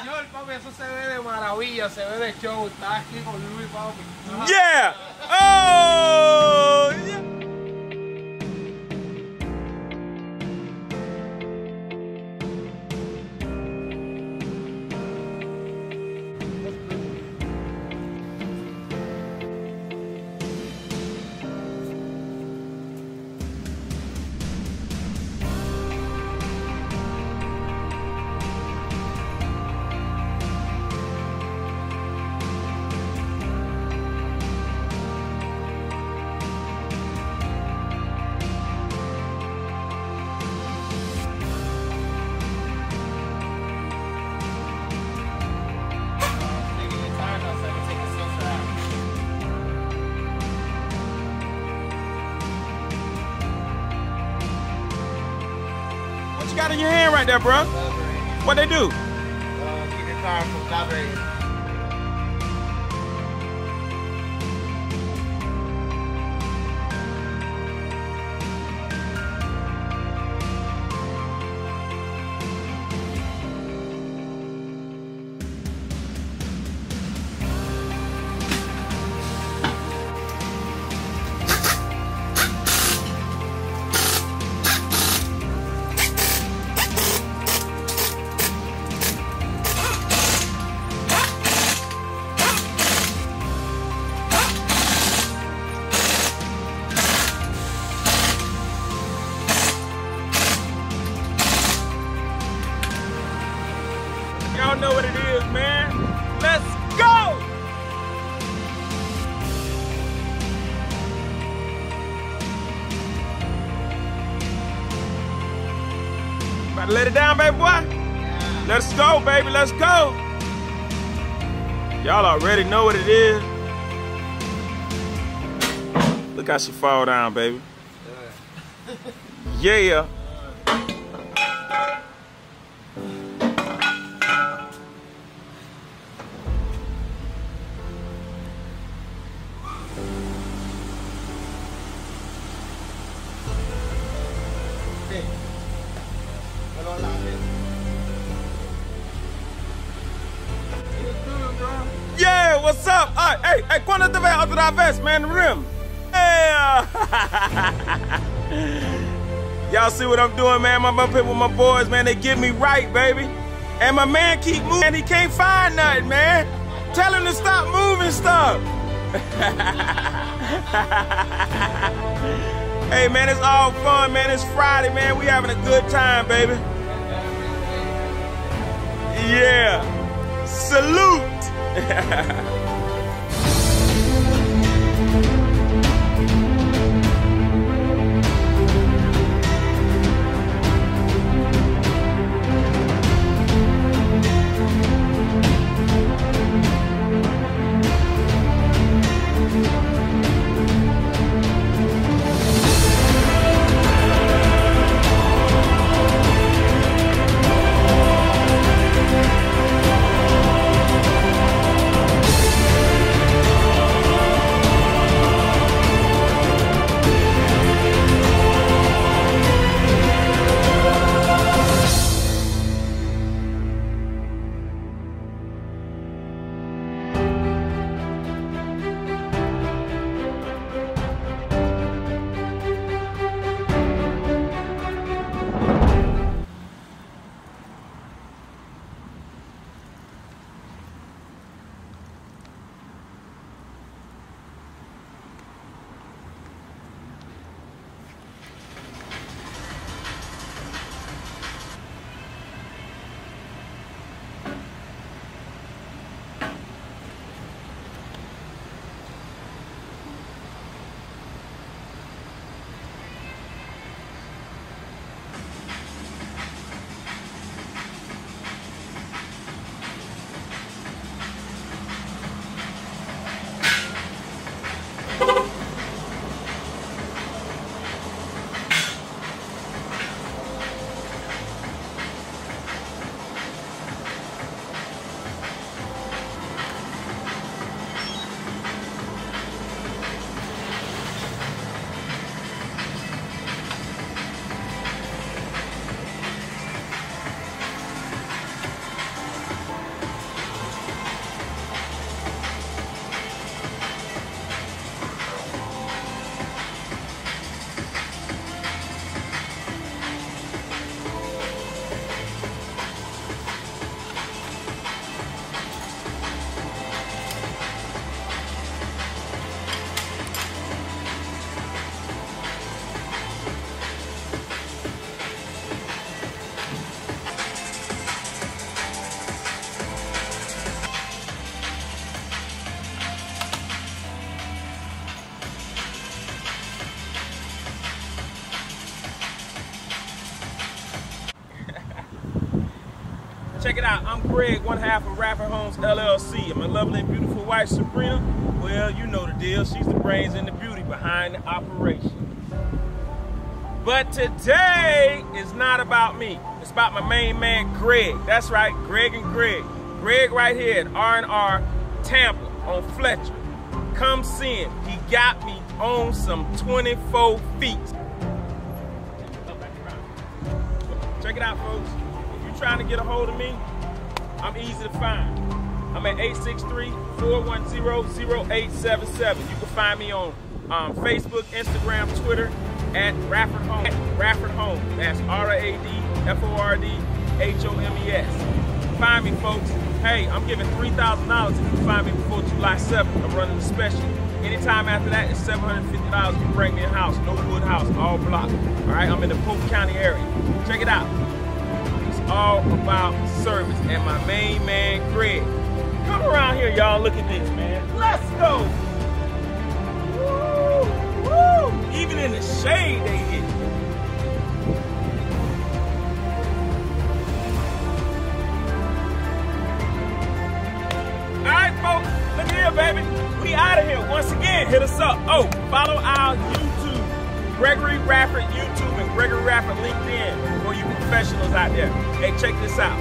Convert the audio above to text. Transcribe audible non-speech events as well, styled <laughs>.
Señor, papi, eso se ve de maravilla, se ve de show. Está aquí con Luis, papi. Yeah! Oh! Got in your hand right there, bro? What they do? Uh, About to let it down, baby boy? Let's go, baby. Let's go. Y'all already know what it is. Look how she fall down, baby. Yeah. Sí. Yeah, what's up? All right, hey, hey, ¿cuándo te ves otra vez, man? Rim. Yeah. <laughs> Y'all see what I'm doing, man? I'm up here with my boys, man. They get me right, baby. And my man keep moving. and He can't find nothing, man. Tell him to stop moving stuff. <laughs> hey, man, it's all fun, man. It's Friday, man. We having a good time, baby. Yeah. Salute. <laughs> Check it out. I'm Greg, one half of Radford Homes LLC. And my lovely and beautiful wife, Sabrina, well, you know the deal. She's the brains and the beauty behind the operation. But today is not about me. It's about my main man, Greg. That's right, Greg and Greg. Greg right here at R&R Tampa on Fletcher. Come see him. He got me on some 24 feet. Check it out, folks. Trying to get a hold of me, I'm easy to find. I'm at 863-410-0877. You can find me on um, Facebook, Instagram, Twitter, at Radford Home. Radford Home. That's R-A-D-F-O-R-D-H-O-M-E-S. Find me, folks. Hey, I'm giving $3,000 if you find me before July 7th. I'm running a special. Anytime after that, it's $750 if you bring me a house. No wood house, all block. All right, I'm in the Polk County area. Check it out. All about service. And my main man, Greg. Come around here, y'all. Look at this, man. Let's go. Woo, woo. Even in the shade, they hit. All right, folks, look here, baby. We out of here. Once again, hit us up. Oh, follow our Gregory Radford YouTube and Gregory Radford LinkedIn for you professionals out there. Hey, check this out.